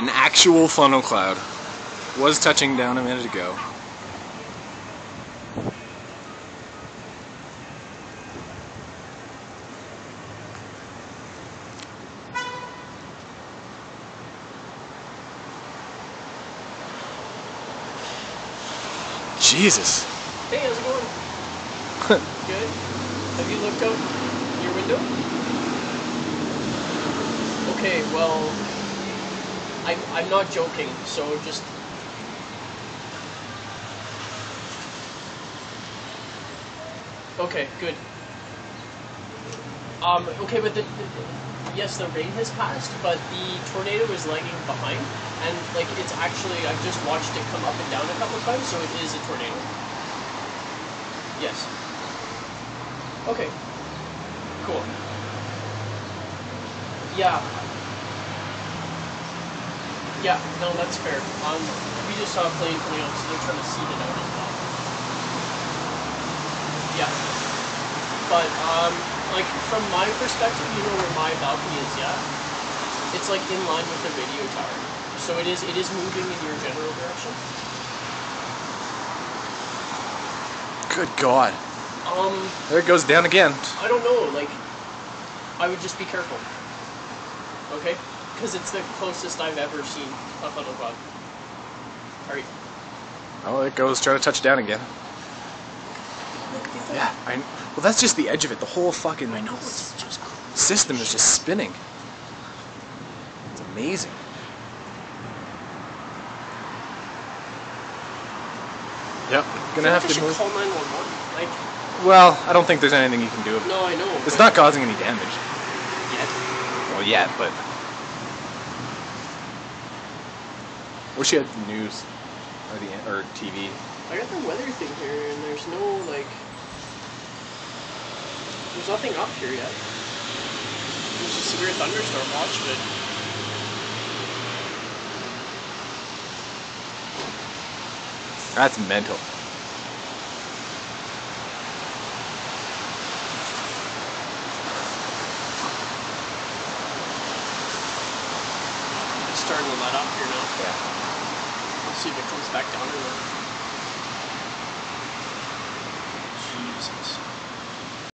An actual funnel cloud was touching down a minute ago. Jesus. Hey, how's it going? Good. Have you looked out your window? Okay, well, I, I'm not joking, so just. Okay, good. Um, okay, but the, the, yes, the rain has passed, but the tornado is lagging behind, and like it's actually I've just watched it come up and down a couple of times, so it is a tornado. Yes. Okay. Cool. Yeah. Yeah, no, that's fair. Um, we just saw a plane coming out, so they're trying to seed it out as well. Yeah. But, um, like, from my perspective, you know where my balcony is, yeah? It's, like, in line with the radio tower. So it is, it is moving in your general direction. Good God. Um, There it goes down again. I don't know, like, I would just be careful. Okay? Because it's the closest I've ever seen a funnel cloud. Alright. Oh, it goes trying to touch down again. Yeah, I, well, that's just the edge of it. The whole fucking I know, it's just system is just spinning. It's amazing. Yep, gonna have to move. call 911. Like, Well, I don't think there's anything you can do. no, I know. It's not causing any damage. yet. Well, yet, but. Wish you had the news or the or TV. I got the weather thing here, and there's no, like. There's nothing up here yet. There's a severe thunderstorm watch, but. That's mental. It's starting to let up here now. Yeah. Let's see if it comes back down or not. Jesus.